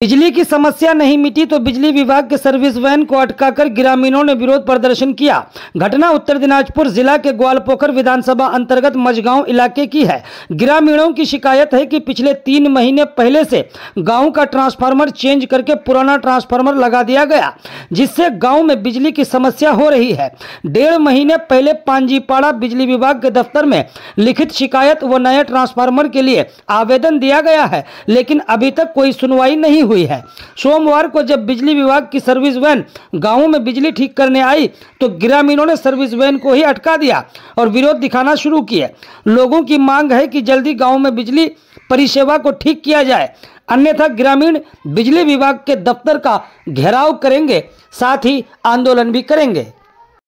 बिजली की समस्या नहीं मिटी तो बिजली विभाग के सर्विस वैन को अटकाकर ग्रामीणों ने विरोध प्रदर्शन किया। घटना उत्तर दिनाजपुर जिला के ग्वालपोखर विधानसभा अंतर्गत मझगांव इलाके की है। ग्रामीणों की शिकायत है कि पिछले तीन महीने पहले से गाँव का ट्रांसफार्मर चेंज करके पुराना ट्रांसफार्मर लगा दिया गया, जिससे गाँव में बिजली की समस्या हो रही है। डेढ़ महीने पहले पांजीपाड़ा बिजली विभाग के दफ्तर में लिखित शिकायत व नए ट्रांसफार्मर के लिए आवेदन दिया गया है, लेकिन अभी तक कोई सुनवाई नहीं हुई है। सोमवार को जब बिजली विभाग की सर्विस वैन गाँव में बिजली ठीक करने आई तो ग्रामीणों ने सर्विस वैन को ही अटका दिया और विरोध दिखाना शुरू किए। लोगों की मांग है कि जल्दी गाँव में बिजली परिसेवा को ठीक किया जाए। अन्यथा ग्रामीण बिजली विभाग के दफ्तर का घेराव करेंगे, साथ ही आंदोलन भी करेंगे।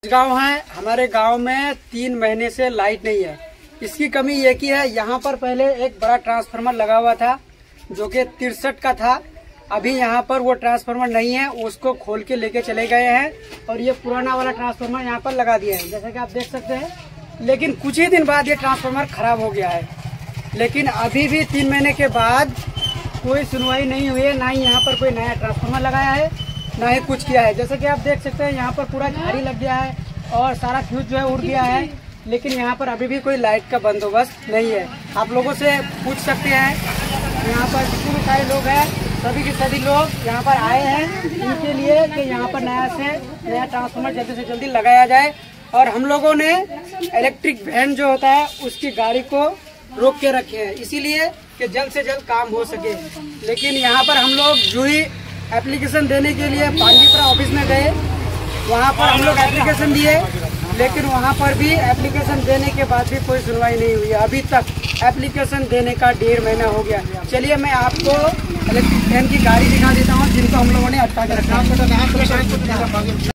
गाँव है, हमारे गाँव में तीन महीने से लाइट नहीं है। इसकी कमी ये की है, यहाँ पर पहले एक बड़ा ट्रांसफार्मर लगा हुआ था, जो कि तिरसठ का था। अभी यहाँ पर वो ट्रांसफार्मर नहीं है, उसको खोल के लेके चले गए हैं और ये पुराना वाला ट्रांसफार्मर यहाँ पर लगा दिया है। जैसा कि आप देख सकते हैं, लेकिन कुछ ही दिन बाद ये ट्रांसफार्मर खराब हो गया है। लेकिन अभी भी तीन महीने के बाद कोई सुनवाई नहीं हुई है, ना ही यहाँ पर कोई नया ट्रांसफार्मर लगाया है, ना ही कुछ किया है। जैसे कि आप देख सकते हैं, यहाँ पर पूरा झाड़ी लग गया है और सारा फ्यूज जो है उड़ गया है, लेकिन यहाँ पर अभी भी कोई लाइट का बंदोबस्त नहीं है। आप लोगों से पूछ सकते हैं, यहाँ पर जितने भी सारे लोग हैं सभी के सभी लोग यहाँ पर आए हैं इनके लिए कि यहाँ पर नया से नया ट्रांसफार्मर जल्दी से जल्दी लगाया जाए। और हम लोगों ने इलेक्ट्रिक वैन जो होता है, उसकी गाड़ी को रोक के रखे हैं। इसीलिए कि जल्द से जल्द काम हो सके। लेकिन यहाँ पर हम लोग जो ही एप्लीकेशन देने के लिए पांडीपुरा ऑफ़िस में गए, वहाँ पर हम लोग एप्लीकेशन दिए, लेकिन वहाँ पर भी एप्लीकेशन देने के बाद भी कोई सुनवाई नहीं हुई। अभी तक एप्लीकेशन देने का डेढ़ महीना हो गया। चलिए मैं आपको इलेक्ट्रिक फ़ैन की गाड़ी दिखा देता हूँ जिनको हम लोगों ने अटका कर रखा